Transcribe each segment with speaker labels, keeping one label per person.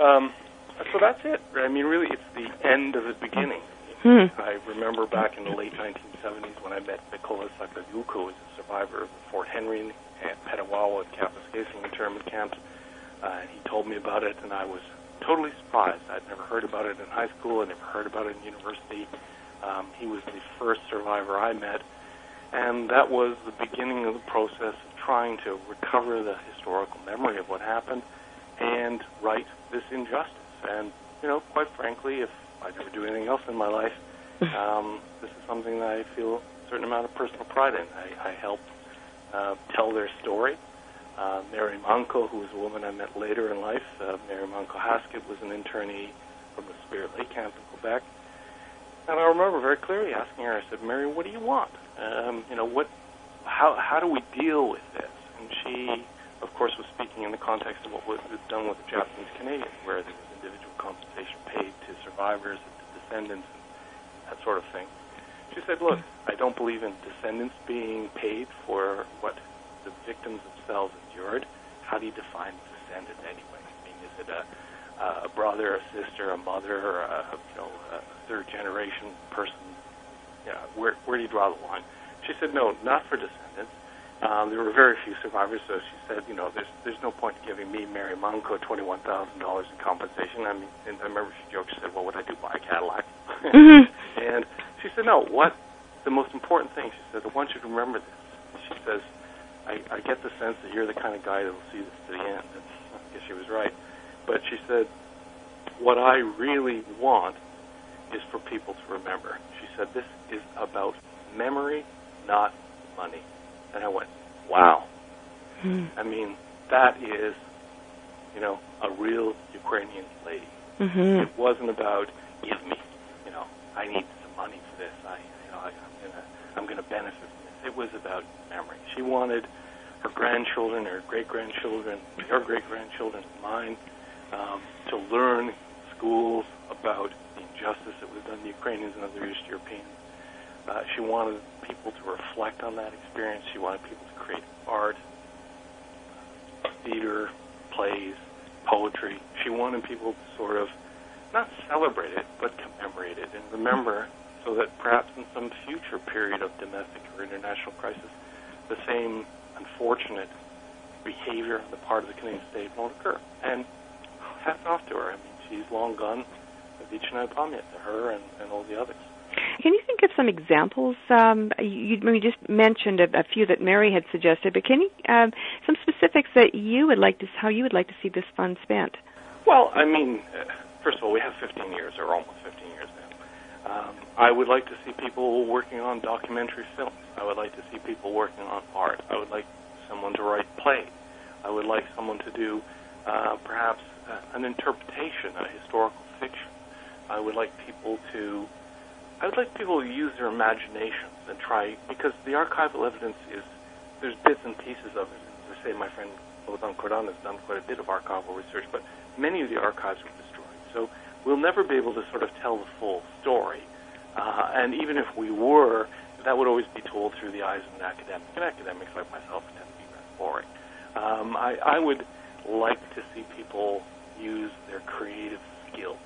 Speaker 1: Um, so that's it. I mean, really, it's the end of the beginning.
Speaker 2: Hmm.
Speaker 1: I remember back in the late 1970s when I met Nicola Sakayuko, who was a survivor of Fort Henry and Petawawa and Kapuskasing internment camps. Uh, and he told me about it, and I was totally surprised. I'd never heard about it in high school. I never heard about it in university. Um, he was the first survivor I met, and that was the beginning of the process of trying to recover the historical memory of what happened and right this injustice. And you know, quite frankly, if I never do anything else in my life, um, this is something that I feel a certain amount of personal pride in. I, I helped uh, tell their story. Uh, Mary Manko, who was a woman I met later in life, uh, Mary Manko Haskett was an internee from the Spirit Lake camp in Quebec. And I remember very clearly asking her, I said, Mary, what do you want? Um, you know, what, how, how do we deal with this? And she, of course, was speaking in the context of what was done with the Japanese Canadians, where there was individual compensation paid to survivors and to descendants and that sort of thing. She said, look, I don't believe in descendants being paid for what the victims themselves endured. How do you define descendant anyway? I mean, is it a, a brother, a sister, a mother, or a, you know, a third generation person? Yeah, where, where do you draw the line? She said, no, not for descendants. Um, there were very few survivors, so she said, you know, there's there's no point in giving me, Mary Manko, twenty one thousand dollars in compensation. I mean, and I remember she joked, she said, well, what would I do, buy a Cadillac?
Speaker 2: Mm-hmm.
Speaker 1: and she said, no, what the most important thing, she said, I want you to remember this. She says, I, I get the sense that you're the kind of guy that will see this to the end. And I guess she was right. But she said, what I really want is for people to remember. She said, this is about memory, not money. And I went, wow.
Speaker 2: Hmm.
Speaker 1: I mean, that is, you know, a real Ukrainian lady.
Speaker 2: Mm-hmm.
Speaker 1: It wasn't about give me, you know, I need some money for this. I, you know, I, I'm gonna, I'm gonna benefit from this. It was about memory. She wanted her grandchildren, her great grandchildren, her great grandchildren, mine, um, to learn schools about the injustice that was done to Ukrainians and other East Europeans. Uh, she wanted people to reflect on that experience. She wanted people to create art, theater, plays, poetry. She wanted people to sort of not celebrate it, but commemorate it and remember so that perhaps in some future period of domestic or international crisis, the same unfortunate behavior on the part of the Canadian state won't occur. And hats off to her. I mean, she's long gone. Vichina Pamya to her and, and all the others.
Speaker 2: Can you think of some examples? Um, you, you just mentioned a, a, few that Mary had suggested, but can you um, some specifics that you would like to how you would like to see this fund spent?
Speaker 1: Well, I mean, first of all, we have 15 years or almost 15 years now. Um, I would like to see people working on documentary films. I would like to see people working on art. I would like someone to write plays. I would like someone to do uh, perhaps uh, an interpretation, a historical fiction. I would like people to I would like people to use their imaginations and try because the archival evidence is there's bits and pieces of it. As I say, my friend Bohdan Kordan has done quite a bit of archival research, but many of the archives were destroyed. So we'll never be able to sort of tell the full story. Uh, and even if we were, that would always be told through the eyes of an academic. And academics like myself tend to be very boring. Um, I, I would like to see people use their creative skills.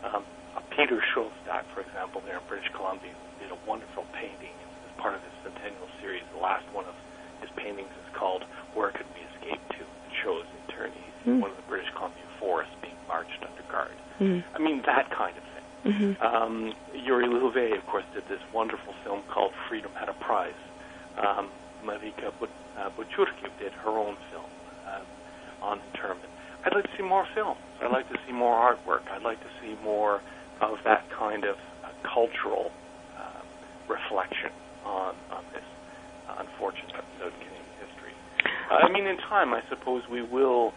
Speaker 1: Um, uh, Peter Shostak, for example, there in British Columbia, did a wonderful painting as part of his centennial series. The last one of his paintings is called Where Could We Escape To? It shows internees mm. in one of the British Columbia forests being marched under guard.
Speaker 2: Mm.
Speaker 1: I mean, that kind of thing.
Speaker 2: Mm-hmm.
Speaker 1: Um, Yuri Luhovy, of course, did this wonderful film called Freedom Had a Price. Um, Marika uh, did her own film uh, on internment. I'd like to see more films. I'd like to see more artwork. I'd like to see more of that kind of uh, cultural uh, reflection on, on this uh, unfortunate episode in Canadian history. I mean, in time, I suppose we will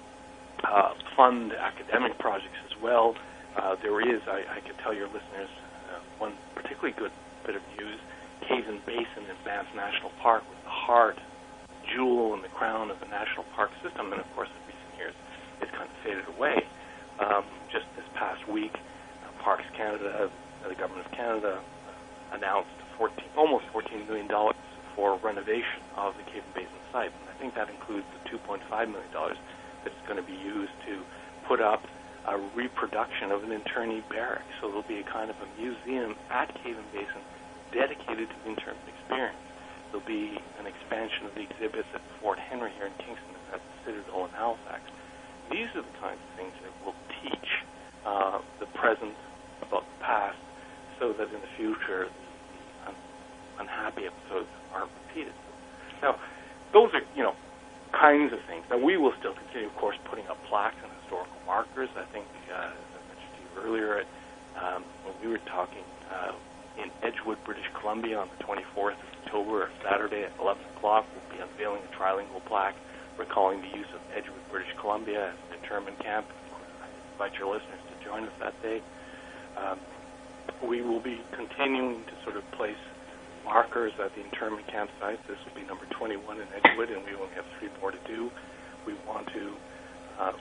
Speaker 1: uh, fund academic projects as well. Uh, there is, I, I can tell your listeners, uh, one particularly good bit of news. Cave and Basin in Banff National Park was the heart, jewel in the crown of the national park system, and of course, in recent years, it's kind of faded away. Um, just this past week, Parks Canada, uh, the government of Canada, uh, announced 14, almost 14 million dollars for renovation of the Cave and Basin site. And I think that includes the 2.5 million dollars that's going to be used to put up a reproduction of an internee barrack. So there'll be a kind of a museum at Cave and Basin dedicated to the internment experience. There'll be an expansion of the exhibits at Fort Henry here in Kingston and at the Citadel in Halifax. These are the kinds of things that will teach uh, the present about the past so that in the future the un- unhappy episodes aren't repeated. Now, those are, you know, kinds of things. Now, we will still continue, of course, putting up plaques and historical markers. I think, uh, as I mentioned to you earlier, um, when we were talking uh, in Edgewood, British Columbia on the 24th of October, Saturday at 11 o'clock, we'll be unveiling a trilingual plaque recalling the use of Edgewood, British Columbia as an internment camp. I invite your listeners to join us that day. Um, we will be continuing to sort of place markers at the internment camp campsites. This will be number 21 in Edgewood, and we only have three more to do. We want to uh,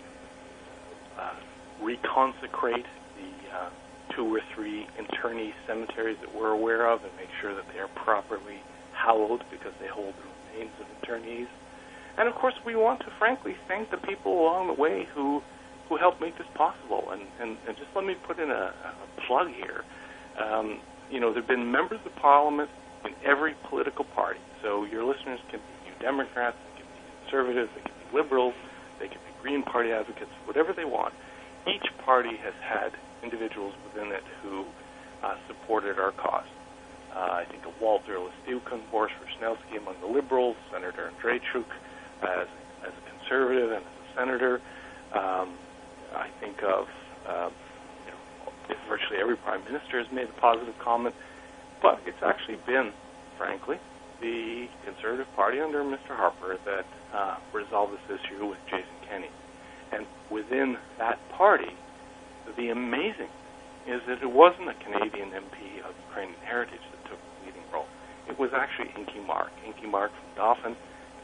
Speaker 1: uh, reconsecrate the uh, two or three internee cemeteries that we're aware of and make sure that they are properly hallowed because they hold the remains of internees. And of course, we want to frankly thank the people along the way who who helped make this possible. And, and, and just let me put in a, a plug here. Um, you know, there have been members of parliament in every political party. So your listeners can be New Democrats, they can be conservatives, they can be liberals, they can be Green Party advocates, whatever they want. Each party has had individuals within it who uh, supported our cause. Uh, I think of Walter Lastewka, Boris Wrzesnewskyj among the liberals, Senator Andreychuk as, as a conservative and as a senator. Um, I think of uh, you know, virtually every prime minister has made a positive comment, but it's actually been, frankly, the Conservative Party under Mr. Harper that uh, resolved this issue with Jason Kenney. And within that party, the amazing is that it wasn't a Canadian MP of Ukrainian heritage that took the leading role. It was actually Inky Mark. Inky Mark from Dauphin,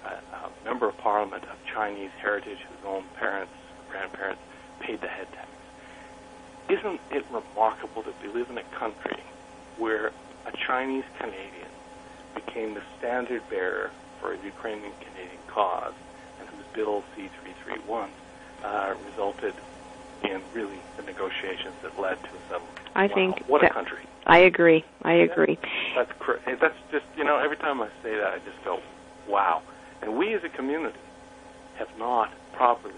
Speaker 1: a, a member of parliament of Chinese heritage whose own parents, grandparents paid the head tax. Isn't it remarkable that we live in a country where a Chinese Canadian became the standard bearer for a Ukrainian Canadian cause and whose bill C331 uh, resulted in really the negotiations that led to a settlement.
Speaker 2: I
Speaker 1: wow,
Speaker 2: think
Speaker 1: what a country.
Speaker 2: I agree. I agree.
Speaker 1: Yeah, that's cr- that's just you know every time I say that I just go wow. And we as a community have not properly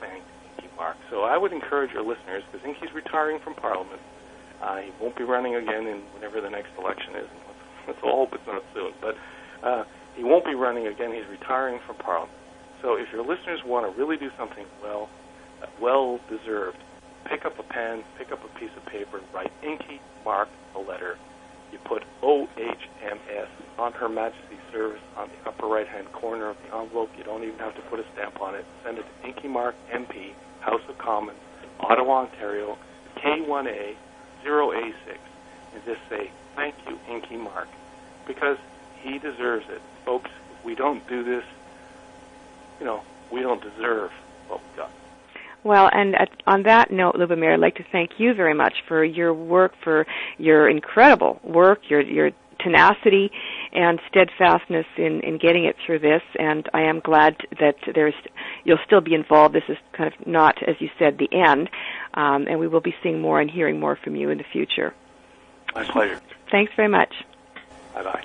Speaker 1: thanked Inky Mark. So I would encourage your listeners because Inky's retiring from Parliament. Uh, he won't be running again in whenever the next election is. Let's, let's all hope it's not soon. But uh, he won't be running again. He's retiring from Parliament. So if your listeners want to really do something well, uh, well deserved, pick up a pen, pick up a piece of paper, write Inky Mark a letter. You put OHMS on Her Majesty's Service on the upper right-hand corner of the envelope. You don't even have to put a stamp on it. Send it to Inky Mark MP, House of Commons, Ottawa, Ontario, K1A 0A6, and just say, thank you, Inky Mark, because he deserves it. Folks, if we don't do this, you know, we don't deserve.
Speaker 2: Well, and at, on that note, Lubomyr, I'd like to thank you very much for your work, for your incredible work, your your tenacity and steadfastness in, in getting it through this. And I am glad that there's you'll still be involved. This is kind of not, as you said, the end, um, and we will be seeing more and hearing more from you in the future.
Speaker 1: My pleasure.
Speaker 2: Thanks very much.
Speaker 1: Bye bye.